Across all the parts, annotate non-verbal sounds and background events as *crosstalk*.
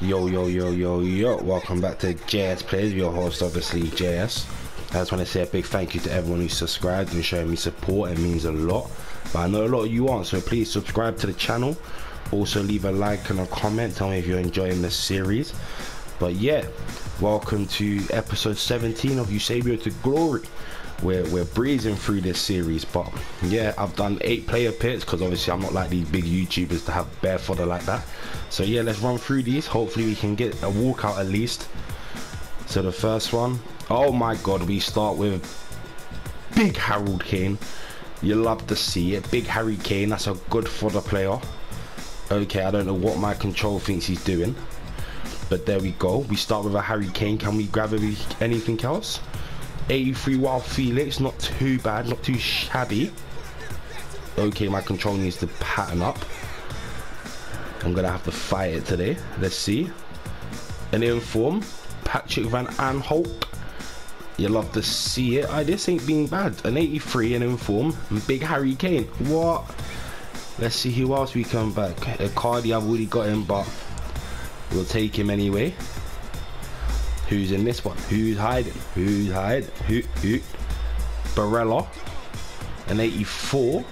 Yo, yo, yo, yo, yo. Welcome back to JS Plays, your host, obviously, JS. I just want to say a big thank you to everyone who subscribed and showing me support. It means a lot. But I know a lot of you aren't, so please subscribe to the channel. Also, leave a like and a comment. Tell me if you're enjoying this series. But yeah, welcome to episode 17 of Eusebio to Glory. We're, we're breezing through this series, but yeah, I've done eight player pits because obviously I'm not like these big YouTubers to have bare fodder like that. So yeah, let's run through these. Hopefully, we can get a walkout at least. So the first one, oh my god, we start with Big Harold Kane. You love to see it. Big Harry Kane, that's a good fodder player. Okay, I don't know what my control thinks he's doing. But there we go. We start with a Harry Kane. Can we grab anything else? 83 Wild Felix. Not too bad. Not too shabby. Okay, my control needs to pattern up. I'm to have to fight it today. Let's see. An inform. Patrick Van Aanholt. You love to see it. I, this ain't being bad. An 83 an inform. Big Harry Kane. What? Let's see who else we come back. Icardi, I've already got him, but we'll take him anyway. Who's in this one? Who's hiding? Who's hiding? Who? Who? Barella. An 84.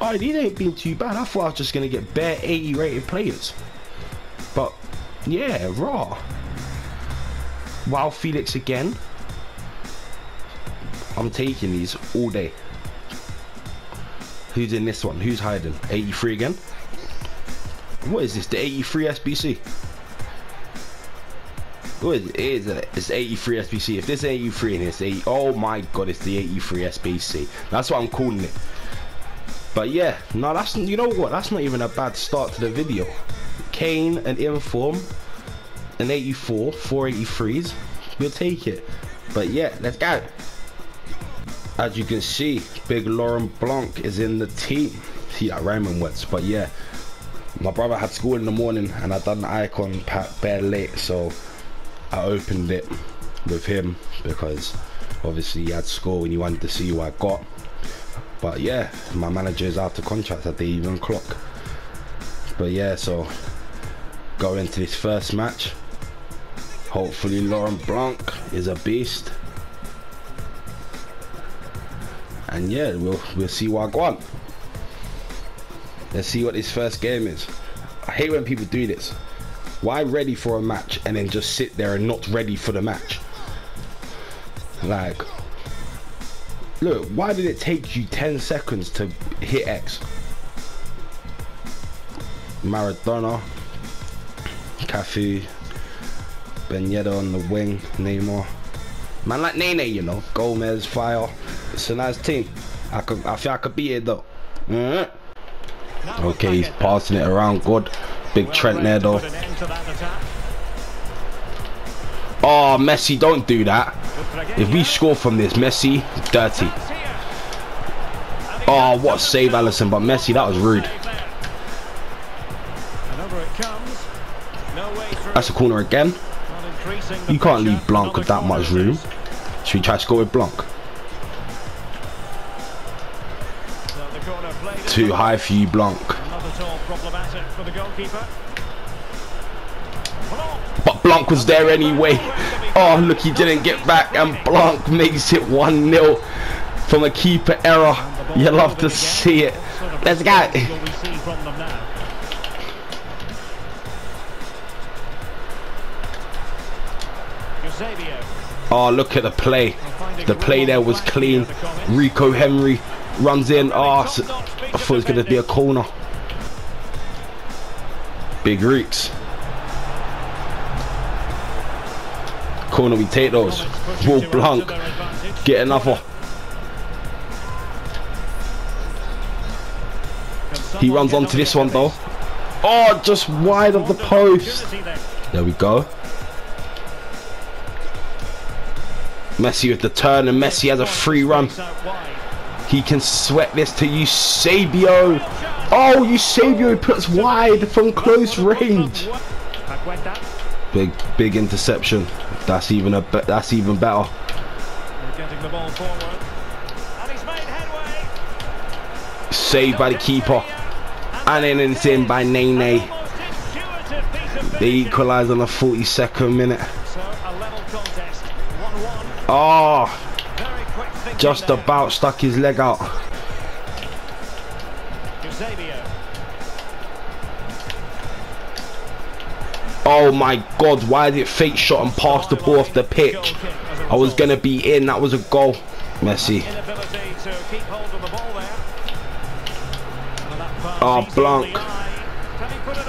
Oh, these ain't been too bad. I thought I was just going to get bare 80 rated players. But, yeah, raw. Wow, Felix again. I'm taking these all day. Who's in this one? Who's hiding? 83 again? What is this? The 83 SBC? It? Uh, it's 83 SBC. If this 83 and it's 80, oh my god, it's the 83 SBC. That's what I'm calling it. But yeah, no, that's you know what? That's not even a bad start to the video. Kane and Inform, an 84, 483s. We'll take it. But yeah, let's go. As you can see, big Laurent Blanc is in the team. See that rhyming words, but yeah. My brother had school in the morning and I done the icon pack bare late, so I opened it with him because obviously he had school and he wanted to see what I got. But yeah, my manager is out of contract at the even clock. But yeah, so go into this first match. Hopefully Laurent Blanc is a beast. And yeah, we'll we'll see what I got. Let's see what this first game is. I hate when people do this. Why ready for a match and then just sit there and not ready for the match? Like, look, why did it take you 10 seconds to hit X? Maradona, Cafu, Ben on the wing, Neymar. Man like Nene, you know, Gomez, Fire. It's a nice team. I could, I feel I could be it though. Mm -hmm. Okay, he's passing it around good. Big Trent there though. Oh, Messi, don't do that. If we score from this, Messi, dirty. Oh, what a save, Alisson. But Messi, that was rude. That's a corner again. You can't leave Blanc with that much room. Should we try to score with Blanc? Too high for you, Blanc. Blanc was there anyway. Oh, look, he didn't get back, and Blanc makes it 1-0 from a keeper error. You love to see it. Let's go. Oh, look at the play. The play there was clean. Rico Henry runs in. Oh, I thought it was going to be a corner. Big Reeks. Corner, we take those. Wolf Blanc. Get another. He runs onto this one though. Oh, just wide of the post. There we go. Messi with the turn and Messi has a free run. He can sweat this to Eusebio. Oh, Eusebio puts wide from close range. Big, big interception. That's even a that's even better. Saved by the keeper. And then it's in by Nene. They equalise on the 42nd minute. So a level contest. 1-1. Oh, ah, Very quick thinking just about stuck his leg out. Oh my god, why did it fake shot and pass the ball off the pitch? I was gonna be in, that was a goal. Messi. To Oh, Blanc.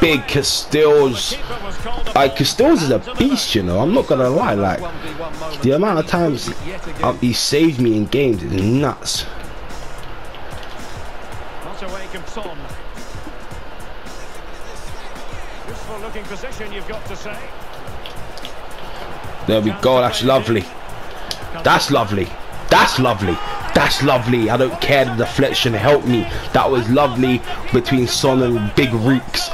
Big upon Like Casteels is a beast, you know. I'm not gonna lie. Like the amount of times uh, he saved me in games is nuts. Useful looking position, you've got to say. There we go. That's lovely. That's lovely. That's lovely. That's lovely. I don't care the deflection helped me. That was lovely between Son and Big Rooks.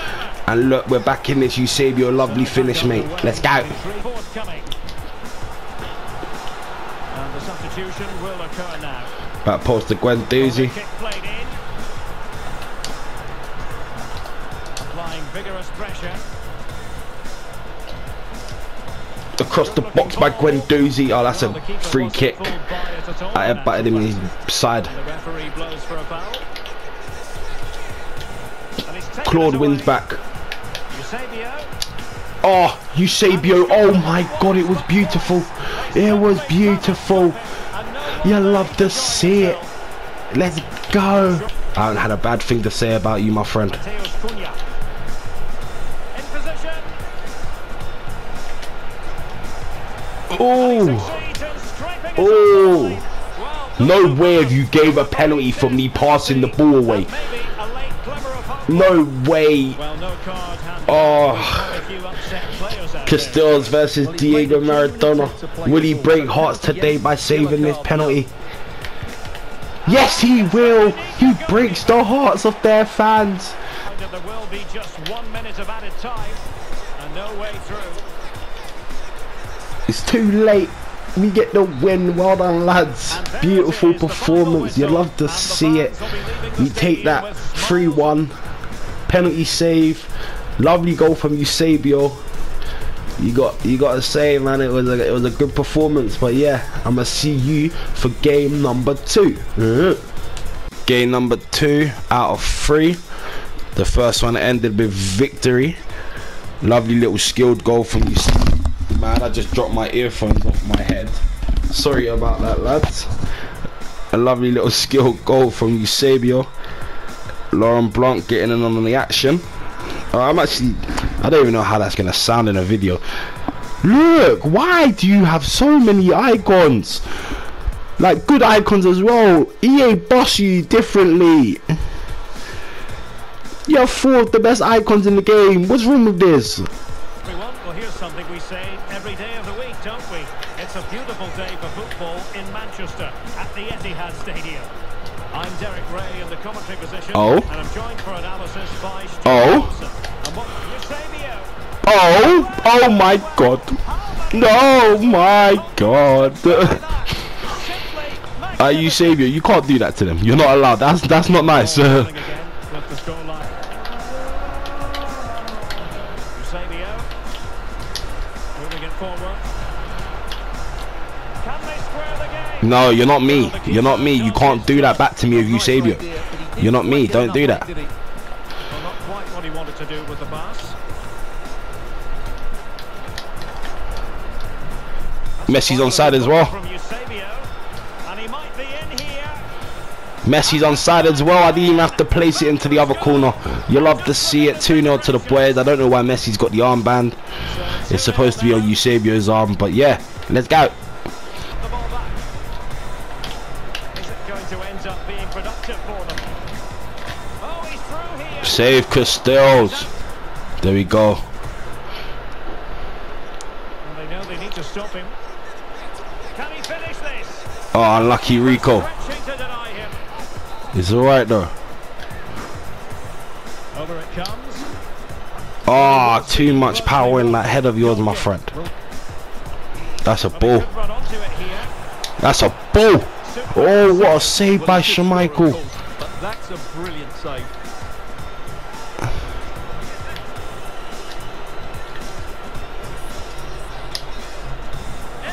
And look, we're back in this. You save your lovely finish, mate. Let's go. Forthcoming. And the substitution will occur now. Back post to Guendouzi. Applying vigorous pressure. Across the box by Guendouzi. Oh, that's a Well, the keeper free kick. I headbutted him in his side. The referee blows for a foul. And he's taken Claude wins back. Oh, Eusebio. Oh my god, it was beautiful. It was beautiful. You love to see it. Let's go. I haven't had a bad thing to say about you, my friend. Oh, oh. No way have you gave a penalty for me passing the ball away. No way. Oh. Casteels versus Diego Maradona. Will he break hearts today by saving this penalty? Yes, he will. He breaks the hearts of their fans. There will be just one minute of added time and no way through. It's too late. We get the win. Well done, lads. Beautiful performance. You love to see it. We take that 3-1. Penalty save. Lovely goal from Eusebio. You got you got to say, man, it was a it was a good performance. But yeah, I'ma see you for game number two. Mhm. Game number two out of three. The first one ended with victory. Lovely little skilled goal from you. Man, I just dropped my earphones off my head. Sorry about that, lads. A lovely little skilled goal from Eusebio. Laurent Blanc getting in on the action. Oh, I'm actually, I don't even know how that's gonna sound in a video. Look, why do you have so many icons? Like good icons as well. EA boss you differently. You have four of the best icons in the game. What's wrong with this? Well, here's something we say every day of the week, don't we? It's a beautiful day for football in Manchester at the Etihad Stadium. I'm Derek Rae in the commentary position, Oh. and I'm joined for analysis by Stuart Oh. Thompson. And what Eusebio? Oh, oh, oh my god. No, my god. Are you Savior? You can't do that to them. You're not allowed. That's that's not nice. *laughs* moving it forward. Can they square the game? no, you're not me. You're not me. You can't do that back to me if you Savior. You're not me. Don't do that. Well, not quite what he wanted to do with the pass. Messi's on side as well. From Eusebio, and he might be in here. Messi's on side as well. I didn't even have to place it into the other corner. You love to see it. 2 0 to the boys. I don't know why Messi's got the armband. It's supposed to be on Eusebio's arm, but yeah, let's go. The ball back. Is it going to end up being productive for them? Oh, he's through here. Save Casteels. There we go. And they know they need to stop him. Can he finish this? Oh, unlucky Rico. Stretching to deny him. It's alright though. Over it comes. Ah, oh, too much power in that head of yours, my friend. That's a ball. That's a ball. Oh, what a save by Schmeichel. That's a brilliant save.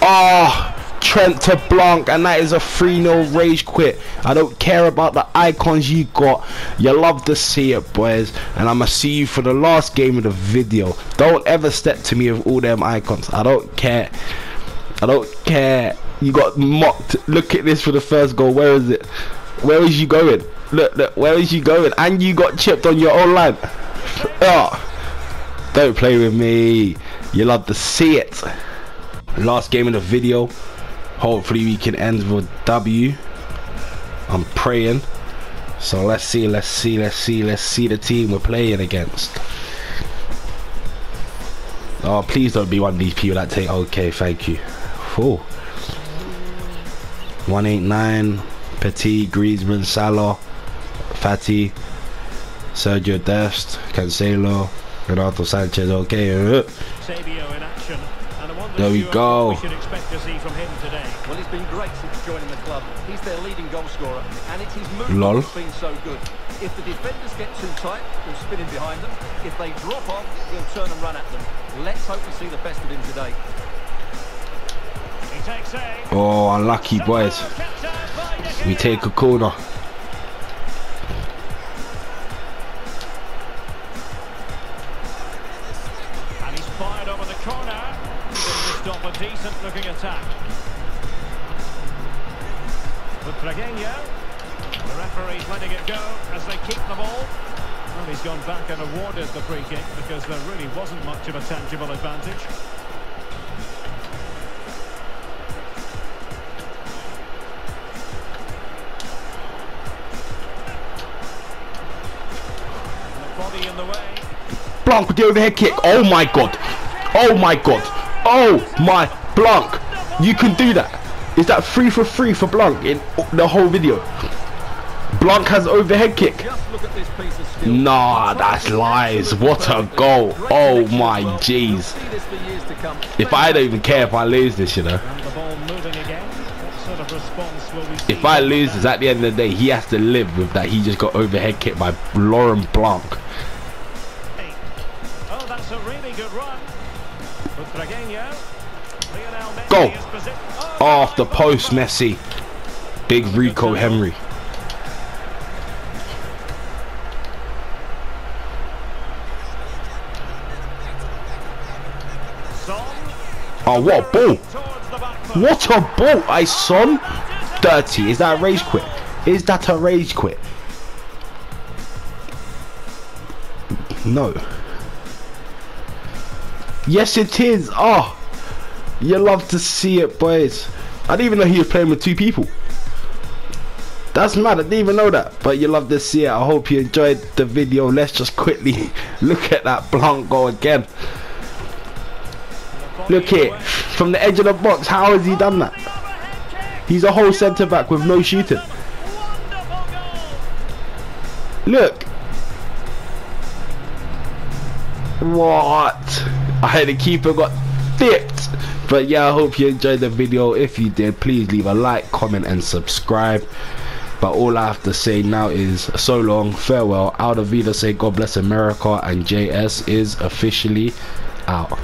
Oh, Trent to Blanc, and that is a 3-0 rage quit. I don't care about the icons you got. You love to see it, boys. And I'ma see you for the last game of the video. Don't ever step to me with all them icons. I don't care. I don't care. You got mocked. Look at this for the first goal. Where is it? Where is you going? Look, look. Where is you going? And you got chipped on your own line. *laughs* Oh. Don't play with me. You love to see it. Last game of the video. Hopefully we can end with W. I'm praying. So let's see, let's see, let's see, let's see the team we're playing against. Oh, please don't be one of these people that take. Okay, thank you. Four. 189, Petit, Griezmann, Salah, Fati, Sergio Dest, Cancelo, Renato Sanches. Okay. There we go. we should expect to see from him today. Well, he's been great since joining the club. He's their leading goal scorer, and it's his movement Lol. that's been so good. If the defenders get too tight, he'll spin in behind them. If they drop off, he'll turn and run at them. Let's hope we see the best of him today. He takes aim. Oh, unlucky boys. Kept out by De We take a corner. It go as they keep the ball. Well, he's gone back and awarded the free kick because there really wasn't much of a tangible advantage. Body the. Blanc with the overhead kick. Oh my god. Oh my god. Oh my Blanc. You can do that. Is that free for free for Blanc in the whole video? Blanc has overhead kick. Just look at this piece of skill. Nah, that's lies. What a goal. Oh my jeez. See this for years to come. If I don't even care if I lose this, you know. And the ball moving again. What sort of response will we see? If I lose this, at the end of the day, he has to live with that. He just got overhead kicked by Laurent Blanc. Oh, that's a really good run. With Dragueño. Lionel Messi Go. Oh, Off the post, Messi. Big Rico Henry. Oh, what a ball. What a ball, I son. Dirty. Is that a rage quit? Is that a rage quit? No. Yes, it is. Oh, you love to see it, boys. I didn't even know he was playing with two people. That's mad. I didn't even know that. But you love to see it. I hope you enjoyed the video. Let's just quickly *laughs* look at that Blanc goal again. Look here, from the edge of the box. How has he done that? He's a whole centre back with no shooting. Look. What? I had the keeper got dipped. But yeah, I hope you enjoyed the video. If you did, please leave a like, comment, and subscribe. But all I have to say now is so long, farewell. Out of Vida say God bless America, and JS is officially out.